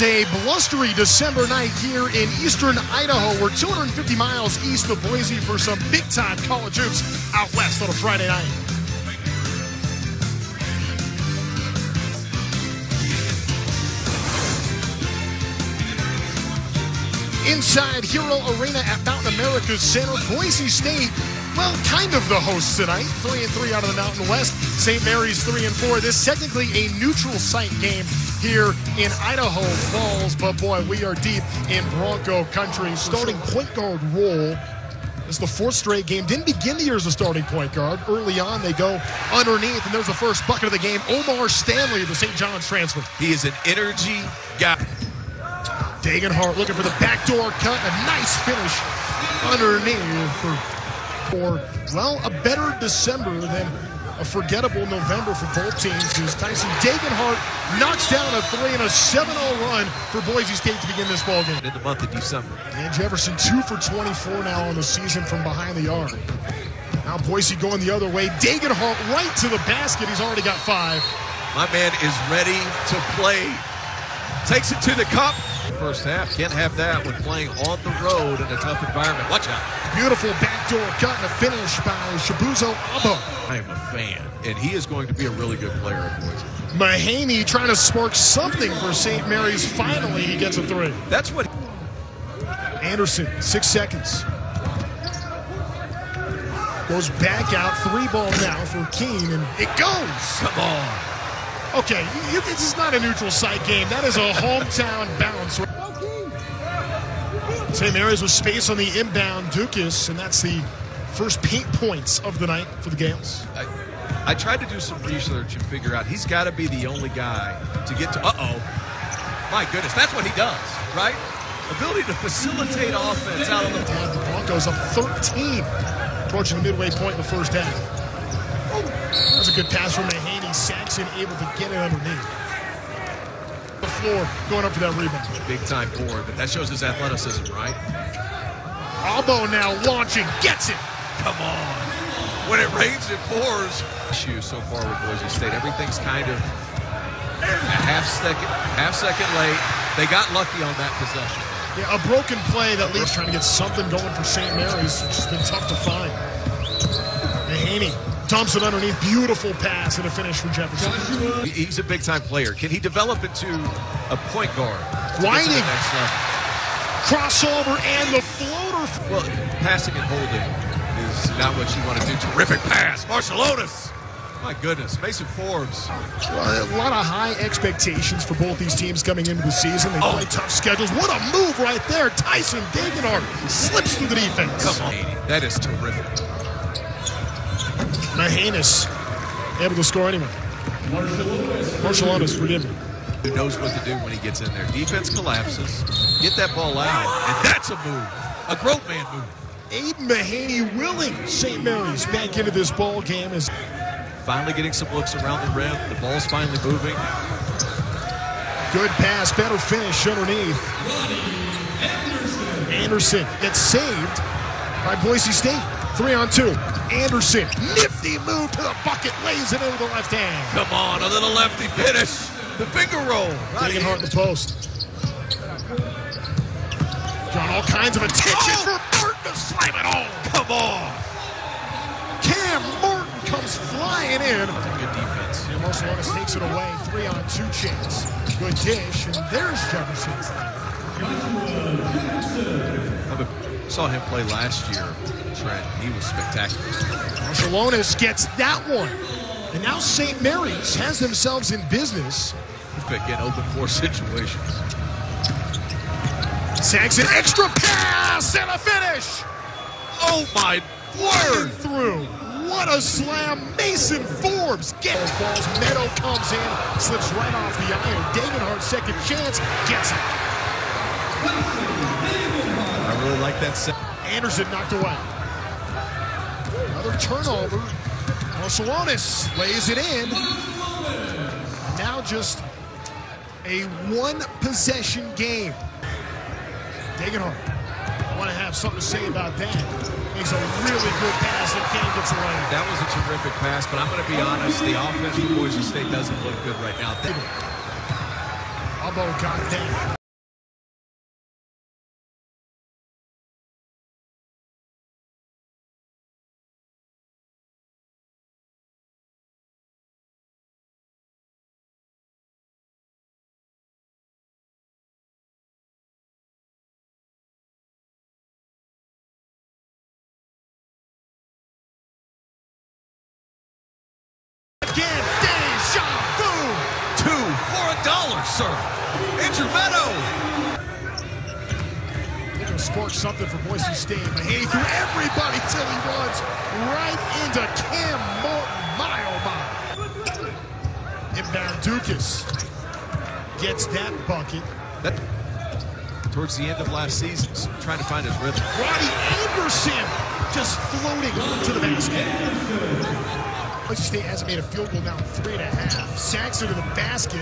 is a blustery December night here in eastern Idaho. We're 250 miles east of Boise for some big time college hoops out west on a Friday night. Inside Hero Arena at Mountain America Center, Boise State well, kind of the hosts tonight. Three and three out of the Mountain West. St. Mary's three and four. This technically a neutral site game here in Idaho Falls, but boy, we are deep in Bronco country. Starting point guard role. It's the fourth straight game. Didn't begin the year as a starting point guard. Early on, they go underneath, and there's the first bucket of the game. O'Mar Stanley, the St. John's transfer. He is an energy guy. Degenhart looking for the backdoor cut. A nice finish underneath for for, well, a better December than a forgettable November for both teams as Tyson Degenhart knocks down a three and a 7-0 run for Boise State to begin this ball game. In the month of December. Dan Jefferson two for 24 now on the season from behind the arc. Now Boise going the other way. Degenhart right to the basket. He's already got five. My man is ready to play. Takes it to the cup first half. Can't have that when playing on the road in a tough environment. Watch out. Beautiful backdoor cut and a finish by Chibuzo Agbo. I am a fan, and he is going to be a really good player at Boise. Mahaney trying to spark something for St. Mary's. Finally, he gets a three. That's what. Anderson, six seconds. Goes back out, three ball now for Keene, and it goes. Come on. Okay, this is not a neutral site game. That is a hometown bounce. St. Mary's with space on the inbound Ducas, and that's the first paint points of the night for the Gaels. I, I tried to do some research and figure out he's got to be the only guy to get to. Uh oh. My goodness, that's what he does, right? Ability to facilitate offense out of the. the Broncos up 13, approaching the midway point in the first half. That's a good pass from Mahaney. Saxen able to get it underneath. The floor going up for that rebound. Big time board, but that shows his athleticism, right? Agbo now launching, gets it. Come on. When it rains, it pours. Issue so far with Boise State. Everything's kind of a half second, half second late. They got lucky on that possession. Yeah, a broken play that leaves trying to get something going for St. Mary's. It's just been tough to find. Mahaney it underneath. Beautiful pass and a finish for Jefferson. He's a big time player. Can he develop into a point guard? Whining. Crossover and the floater. Well, passing and holding is not what you want to do. Terrific pass. Marciulionis. My goodness, Mason Forbes. Well, a lot of high expectations for both these teams coming into the season. They oh. play tough schedules. What a move right there. Tyson Degenhart slips through the defense. Come on, that is terrific. Mahaney able to score anyway. Marciulionis, forgive me. Who knows what to do when he gets in there. Defense collapses. Get that ball out. And that's a move. A grown man move. Aidan Mahaney willing St. Mary's back into this ball game. Is finally getting some looks around the rim. The ball's finally moving. Good pass, better finish underneath. Anderson gets saved by Boise State. Three on two. Anderson, nifty move to the bucket, lays it into the left hand. Come on, a little lefty finish. The finger roll. Right Degenhart in the post. Drawn all kinds of attention oh! for Martin to slam it home. Come on. Cam Martin comes flying in. Good defense. And Marciulionis takes it away. Three on two chance. Good dish, and there's Jefferson. Saw him play last year Trent. He was spectacular. Marciulionis gets that one. And now St. Mary's has themselves in business. Get open four situations. Saxen, extra pass and a finish. Oh my word! Through. What a slam. Mason Forbes gets falls. Meadow comes in, slips right off the iron. Degenhart, second chance, gets it. Like that. Anderson knocked away. Another turnover. Marciulionis lays it in. Now just a one possession game. Degenhart I want to have something to say about that. Makes a really good pass and Kane gets away. That was a terrific pass, but I'm going to be honest, the offense for Boise State doesn't look good right now. Agbo Agbo got that. Dollar, sir. Andrew Meadow. They're going to spark something for Boise State. Mahaney threw everybody till he runs right into Cam Martin. My, oh my. Inbound Ducas gets that bucket. That, towards the end of last season, trying to find his rhythm. Roddie Anderson just floating to the basket. Boise State hasn't made a field goal now in three and a half. Saxen to the basket.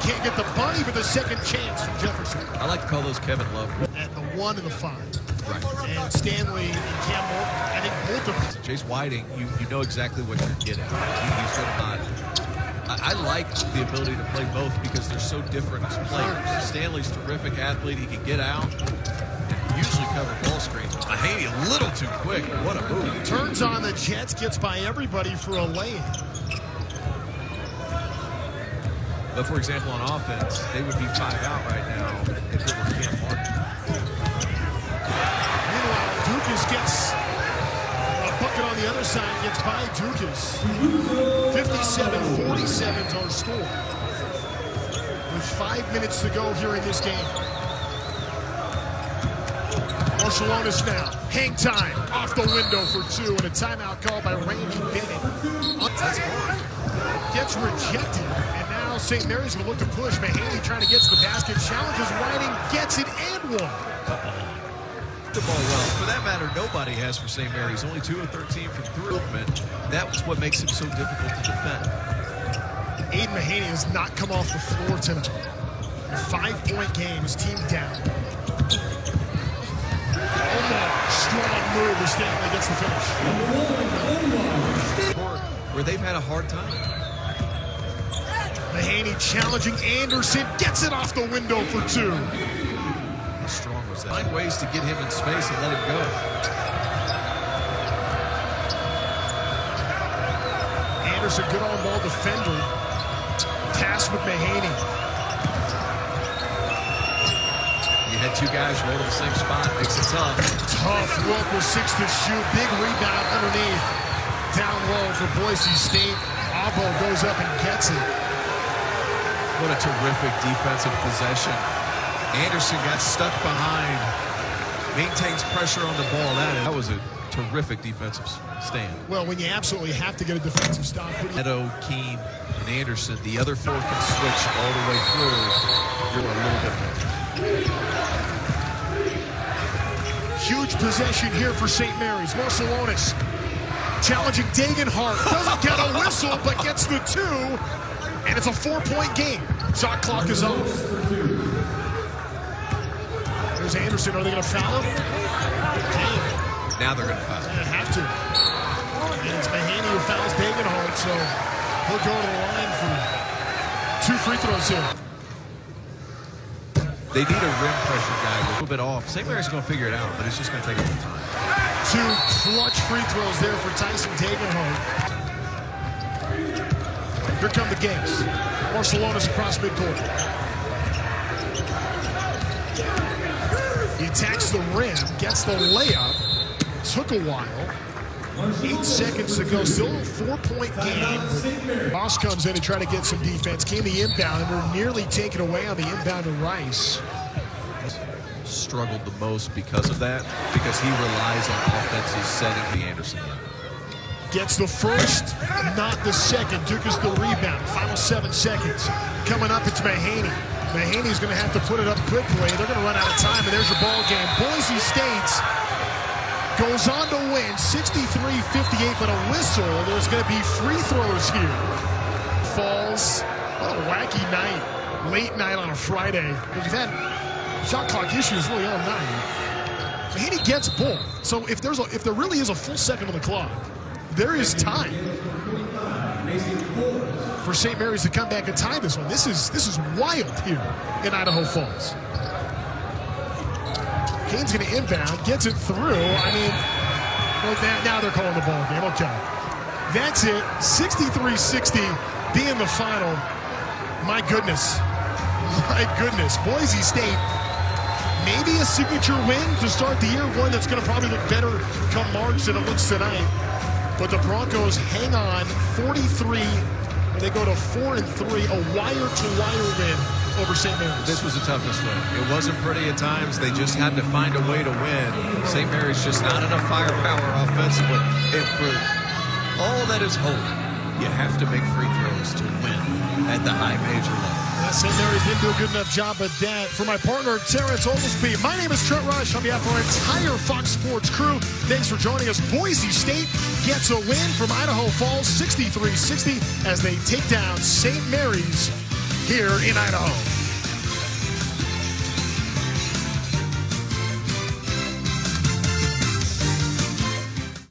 Can't get the bunny, but the second chance from Jefferson. I like to call those Kevin Love. At the one and the five. Right. And Stanley and Campbell, I think both of them. Jace Whiting, you, you know exactly what you're getting. He, he's really not. I, I like the ability to play both because they're so different as players. Stanley's a terrific athlete. He can get out usually cover ball screens. Mahaney a little too quick. but What a move. Turns on the Jets, gets by everybody for a lay-in. But for example, on offense, they would be five out right now if it were Cam Martin. Meanwhile, Ducas gets a bucket on the other side, gets by Ducas. 57-47 is our score. With five minutes to go here in this game. Marciulionis now. Hang time. Off the window for two. And a timeout called by Randy Bennett. Gets rejected. And now St. Mary's going to look to push. Mahaney trying to get to the basket. Challenges Whiting. Gets it and one. The ball well. For that matter, nobody has for St. Mary's. Only 2 of 13 from three. That was what makes him so difficult to defend. Aidan Mahaney has not come off the floor tonight. A five-point game, his team down. O'Mar, strong move as Stanley gets the finish. Where they've had a hard time. Mahaney challenging Anderson, gets it off the window for two. How strong was that? Find ways to get him in space and let him go. Anderson, good on-ball defender. Pass with Mahaney. Had two guys roll to the same spot. Makes it tough. Tough look with six to shoot. Big rebound underneath. Down low for Boise State. Agbo goes up and gets it. What a terrific defensive possession. Anderson got stuck behind. Maintains pressure on the ball. That, that was a terrific defensive stand. Well, when you absolutely have to get a defensive stop, who do you- Keene, and Anderson, the other four can switch all the way through. You're a little bit more. Huge possession here for St. Mary's. Marciulionis challenging Degenhart. Doesn't get a whistle, but gets the two. And it's a four-point game. Shot clock is off. There's Anderson. Are they going to foul him? Okay. Now they're going to foul. They have to. And it's Mahaney who fouls Degenhart, so he'll go to the line for two free throws here. They need a rim pressure guy a little bit off. St. Mary's going to figure it out, but it's just going to take a little time. Two clutch free throws there for Tyson Degenhart. Here come the games. Marciulionis across midcourt. He attacks the rim, gets the layup. Took a while. Eight seconds to go. Still a four-point game. Boss comes in and try to get some defense. Came the inbound, and they're nearly taken away on the inbound to Rice. Struggled the most because of that, because he relies on offenses setting the Anderson. Gets the first, not the second. Duke is the rebound. Final seven seconds. Coming up, it's Mahaney. Mahaney's going to have to put it up quickly. They're going to run out of time, and there's your ball game. Boise State goes on to win 63-58, but a whistle. There's going to be free throws here. Falls. What a wacky night. Late night on a Friday. You've had shot clock issues really all night. Mahaney gets ball. So if there's a, if there really is a full second on the clock, there is time. for St. Mary's to come back and tie this one. This is this is wild here in Idaho Falls. Kane's going to inbound, gets it through. I mean, well, now, they're calling the ball game. Okay. That's it. 63-60 being the final. My goodness. My goodness. Boise State, maybe a signature win to start the year. One that's going to probably look better come March than it looks tonight. But the Broncos hang on 43. They go to 4 and 3, a wire-to-wire win over St. Mary's. This was the toughest win. It wasn't pretty at times. They just had to find a way to win. St. Mary's just not enough firepower offensively. And for all that is holy, you have to make free throws to win at the high major level. St. Mary's didn't do a good enough job at that. For my partner, Terrence Oglesby, my name is Trent Rush. On behalf of our entire Fox Sports crew, thanks for joining us. Boise State gets a win from Idaho Falls 63-60 as they take down St. Mary's here in Idaho.